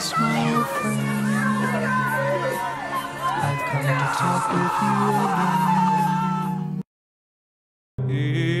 smile, friend. I've come to talk with you again.